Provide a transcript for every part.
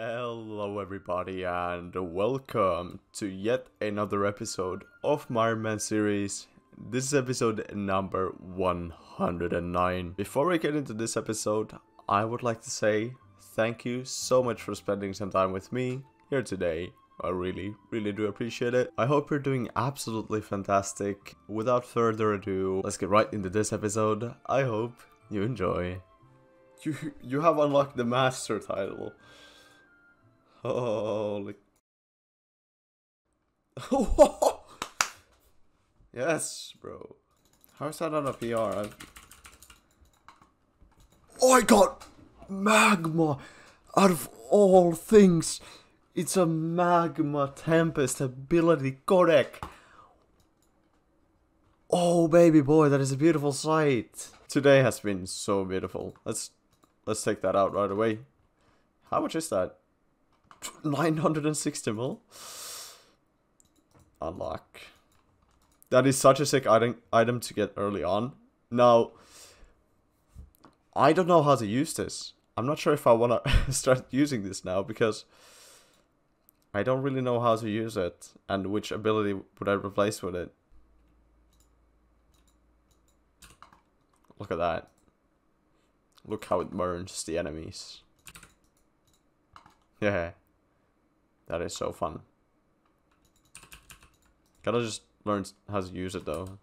Hello, everybody, and welcome to yet another episode of my Man series. This is episode number 109. Before we get into this episode, I would like to say thank you so much for spending some time with me here today. I really, really do appreciate it. I hope you're doing absolutely fantastic. Without further ado, let's get right into this episode. I hope you enjoy. You you have unlocked the master title. Holy. yes, bro. How is that on a PR? I've... Oh, I got magma out of all things. It's a magma tempest ability codex. Oh, baby boy, that is a beautiful sight. Today has been so beautiful. Let's let's take that out right away. How much is that? 960 mil. Unlock. That is such a sick item item to get early on. Now, I don't know how to use this. I'm not sure if I want to start using this now because I don't really know how to use it and which ability would I replace with it. Look at that. Look how it burns the enemies. Yeah. That is so fun. Gotta just learn how to use it though.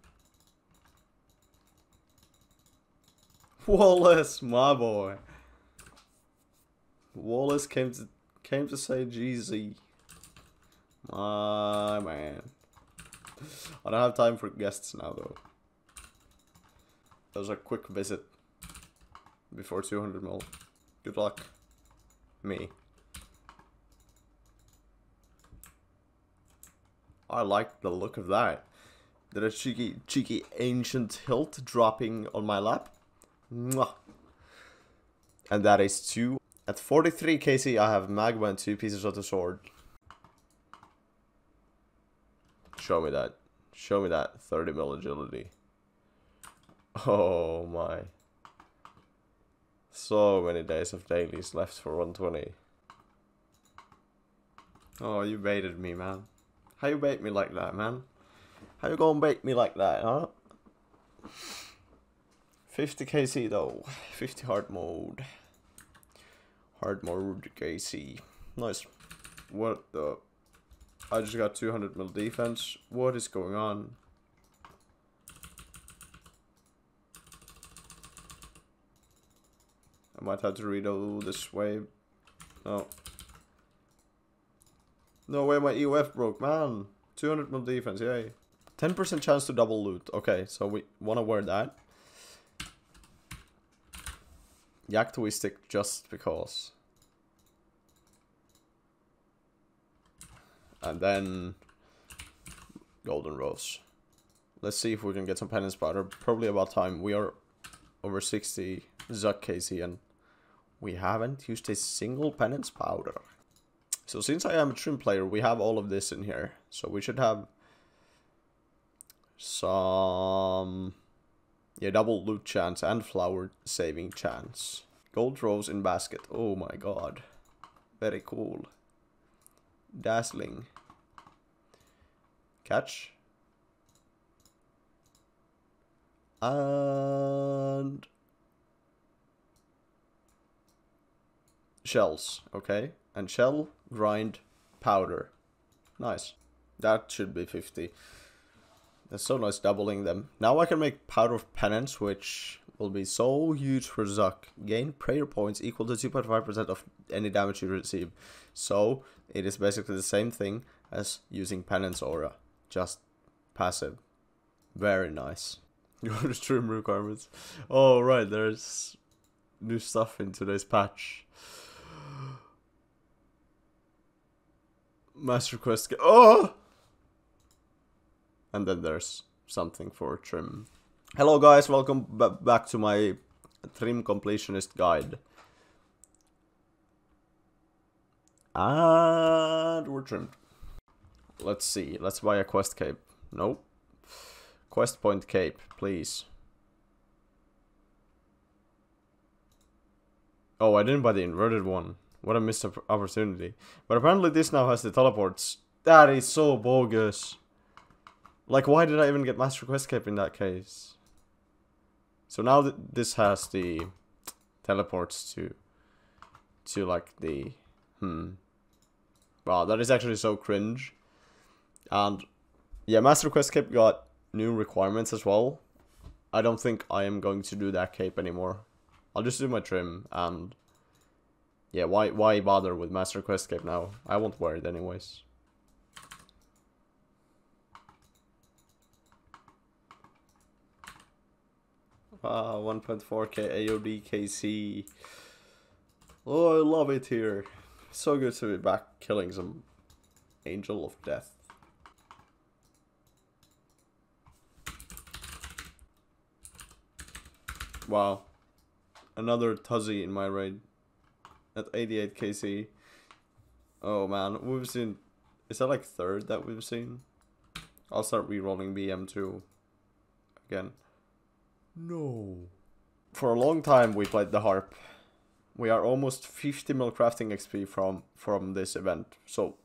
Wallace, my boy. Wallace came to came to say GZ. My man. I don't have time for guests now though. That was a quick visit before 200 mil. Good luck. Me. I like the look of that. Did a cheeky, cheeky ancient hilt dropping on my lap. Mwah. And that is two. At 43 KC, I have magma and two pieces of the sword. Show me that. Show me that 30 mil agility. Oh my. So many days of dailies left for 120. Oh, you baited me, man. How you bait me like that, man? How you gonna bait me like that, huh? 50 KC though. 50 hard mode. Hard mode KC. Nice. What the... I just got 200 mil defense. What is going on? I might have to reload this way. No. No way my EOF broke, man. 200 mil defense, yay. 10% chance to double loot. Okay, so we want to wear that. Yak stick just because. And then Golden Rose. Let's see if we can get some penance powder. Probably about time. We are over 60 Zuk KC and we haven't used a single penance powder. So since I am a trim player, we have all of this in here. So we should have some yeah double loot chance and flower saving chance. Gold rose in basket. Oh my god. Very cool. Dazzling. Catch. And shells, okay? And shell, grind, powder. Nice. That should be 50. That's so nice doubling them. Now I can make Powder of Penance, which will be so huge for Zuk. Gain prayer points equal to 2.5% of any damage you receive. So, it is basically the same thing as using Penance Aura. Just passive. Very nice. Your stream requirements. Oh, right, there's new stuff in today's patch. Master Quest. Oh! And then there's something for trim. Hello guys, welcome back to my trim completionist guide. And we're trimmed. Let's see, let's buy a quest cape. Nope. Quest point cape, please. Oh, I didn't buy the inverted one. What a missed opportunity. But apparently this now has the teleports. That is so bogus. Like, why did I even get Master Quest Cape in that case? So now th this has the teleports to, to like the, hmm. Wow, that is actually so cringe. And yeah, Master Quest Cape got new requirements as well. I don't think I am going to do that cape anymore. I'll just do my trim and yeah, why why bother with Master Quest Cape now? I won't wear it anyways. Ah, 1.4k AOD KC. Oh, I love it here. So good to be back killing some Angel of Death. Wow. Another Tuzzy in my raid. At 88 KC. Oh man, we've seen... Is that like third that we've seen? I'll start re-rolling BM2 again. No. For a long time we played the harp. We are almost 50 mil crafting XP from from this event. So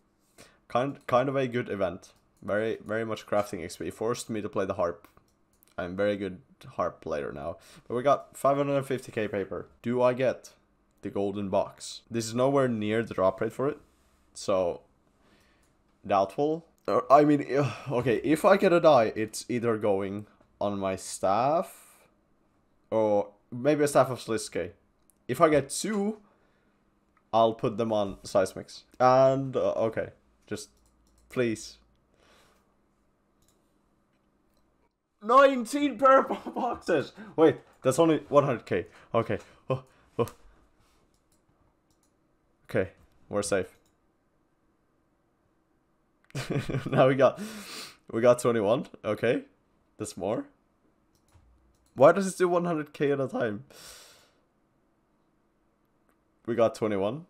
kind kind of a good event. Very very much crafting XP. Forced me to play the harp. I'm very good harp player now. But we got 550k paper. Do I get the golden box? This is nowhere near the drop rate for it. So doubtful. Uh, I mean, okay, if I get a dye, it's either going on my staff or maybe a staff of Sliske. If I get two, I'll put them on Seismics. And, uh, okay, just please 19 purple boxes. Wait, that's only 100k. Okay. Oh. Okay, we're safe. now we got we got 21. Okay. That's more. Why does it do 100k at a time? We got 21.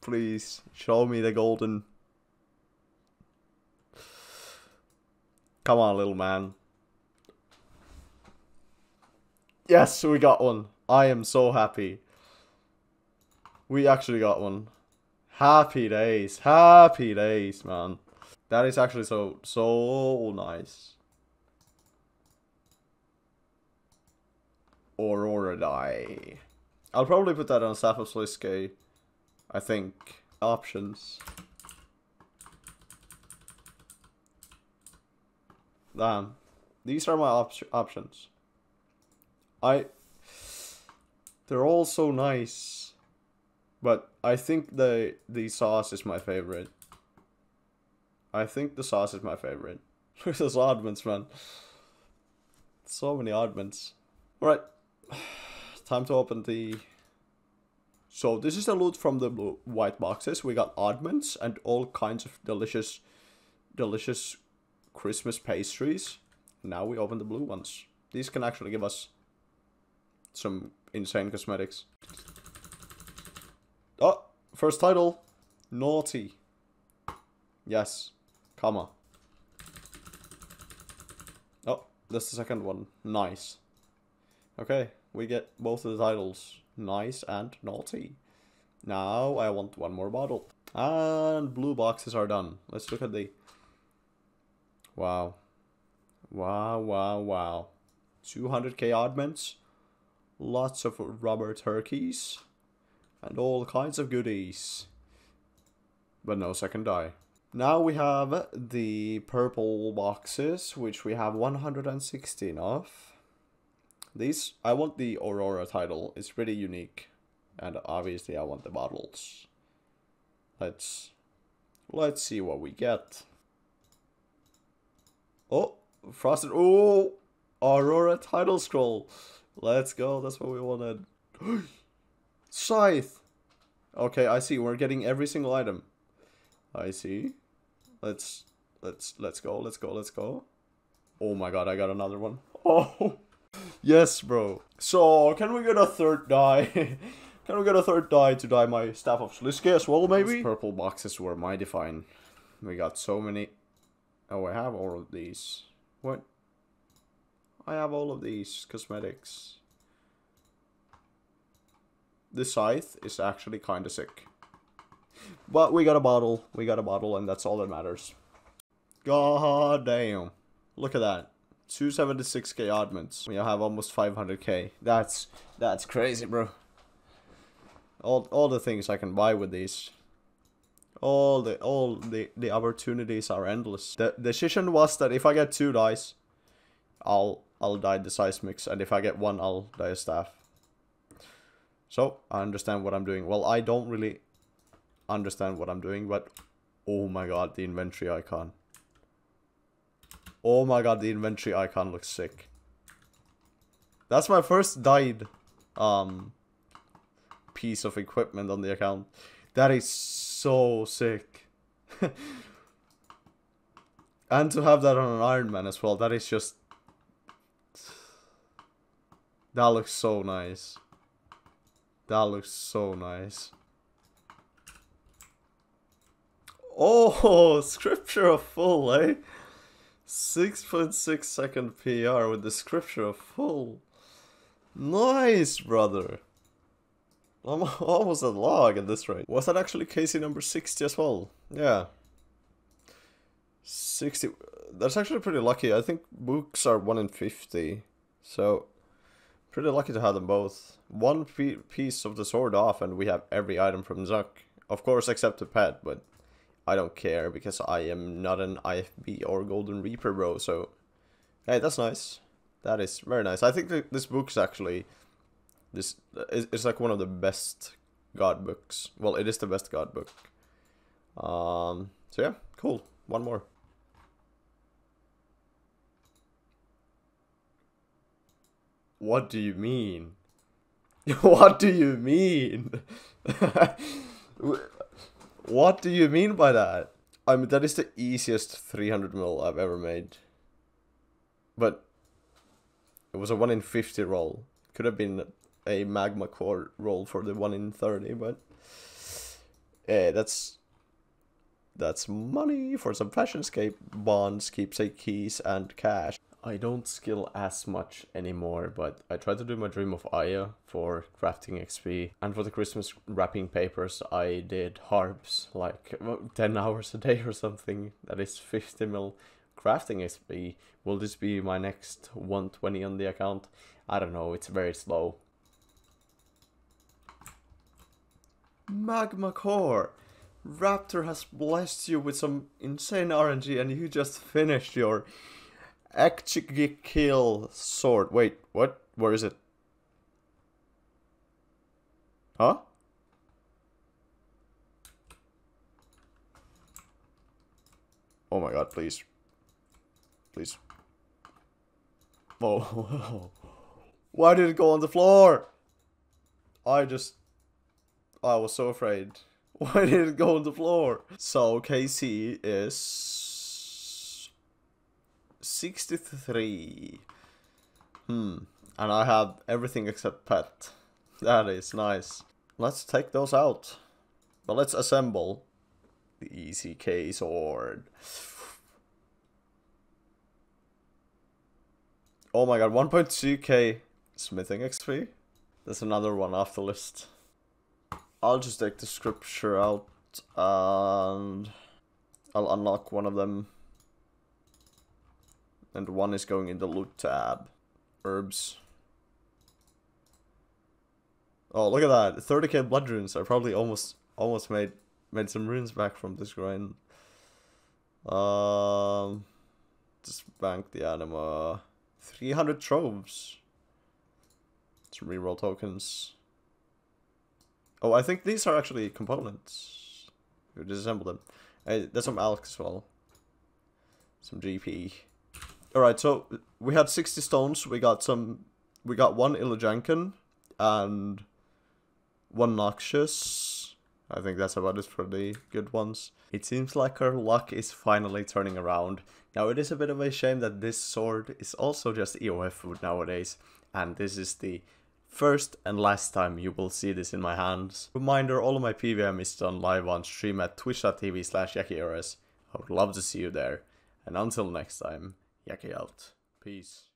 Please show me the golden Come on, little man. Yes, we got one. I am so happy. We actually got one. Happy days. Happy days, man. That is actually so, so nice. Aurora dye. I'll probably put that on Staff of Sliske. I think. Options. Um, these are my op options. I. They're all so nice, but I think the the sauce is my favorite. I think the sauce is my favorite. Look at those oddments, man. So many oddments. Alright. Time to open the... So this is the loot from the blue, white boxes. We got oddments and all kinds of delicious, delicious Christmas pastries. Now we open the blue ones. These can actually give us some insane cosmetics. Oh, first title. Naughty. Yes. Comma. Oh, that's the second one. Nice. Okay, we get both of the titles. Nice and naughty. Now I want one more bottle. And blue boxes are done. Let's look at the Wow. Wow, wow, wow. 200k oddments. Lots of rubber turkeys. And all kinds of goodies. But no second dye. Now we have the purple boxes, which we have 116 of. These, I want the Aurora title. It's pretty unique. And obviously I want the bottles. Let's, let's see what we get. Oh, Frosted. Oh, Aurora title scroll. Let's go. That's what we wanted. Scythe. Okay, I see. We're getting every single item. I see. Let's let's let's go. Let's go. Let's go. Oh my god, I got another one. Oh. Yes, bro. So, can we get a third dye? can we get a third dye to dye my Staff of Sliske as well, maybe? Those purple boxes were mighty fine. We got so many Oh, I have all of these. What? I have all of these cosmetics. the scythe is actually kind of sick. But we got a bottle. We got a bottle, and that's all that matters. God damn. Look at that. 276k oddments. We have almost 500k. That's that's crazy, bro. All all the things I can buy with these. All the all the the opportunities are endless. The decision was that if I get two dice, I'll I'll dye the seismics, and if I get one, I'll dye a staff. So I understand what I'm doing. Well, I don't really understand what I'm doing, but oh my god, the inventory icon. Oh my god, the inventory icon looks sick. That's my first dyed um piece of equipment on the account. That is so sick. and to have that on an Iron Man as well, that is just... That looks so nice. That looks so nice. Oh, scripture of Ful, eh? 6.6 second PR with the scripture of Ful. Nice, brother. I'm almost at log at this rate. Was that actually KC number 60 as well? Yeah. 60. That's actually pretty lucky. I think books are 1 in 50. So, pretty lucky to have them both. One piece of the sword off and we have every item from Zuk. Of course, except the pet, but I don't care because I am not an IFB or Golden Reaper bro, so... Hey, that's nice. That is very nice. I think this book is actually... This is like one of the best god books. Well, it is the best god book. Um, so yeah, cool. One more. What do you mean? what do you mean? What do you mean by that? I mean, that is the easiest 300 mil I've ever made. But it was a 1 in 50 roll. Could have been a magma core roll for the 1 in 30, but yeah, that's that's money for some fashion scape bonds, keepsake keys, and cash. I don't skill as much anymore, but I try to do my Dream of Iaia for crafting XP. And for the Christmas wrapping papers, I did harps like 10 hours a day or something. That is 50 mil crafting XP. Will this be my next 120 on the account? I don't know, it's very slow. Magma Core! Raptor has blessed you with some insane RNG and you just finished your kill sword. Wait, what? Where is it? Huh? Oh my god, please. Please. Oh, why did it go on the floor? I just... I was so afraid. Why did it go on the floor? So, KC is 63. Hmm. And I have everything except pet. That is nice. Let's take those out. But let's assemble the ECK sword. Oh my god, 1.2k smithing XP? There's another one off the list. I'll just take the scripture out and I'll unlock one of them and one is going in the loot tab. Herbs. Oh, look at that. 30k blood runes. I probably almost almost made made some runes back from this grind. Um just bank the anima. 300 troves. Some reroll tokens. Oh, I think these are actually components. We disassemble them. Hey, there's some Alex as well. Some GP. Alright, so we had 60 stones, we got some, we got one Illajankan, and one Noxious. I think that's about it for the good ones. It seems like our luck is finally turning around. Now it is a bit of a shame that this sword is also just EOF food nowadays, and this is the first and last time you will see this in my hands. Reminder, all of my PVM is done live on stream at twitch.tv slash I would love to see you there, and until next time, Yakki out. Peace.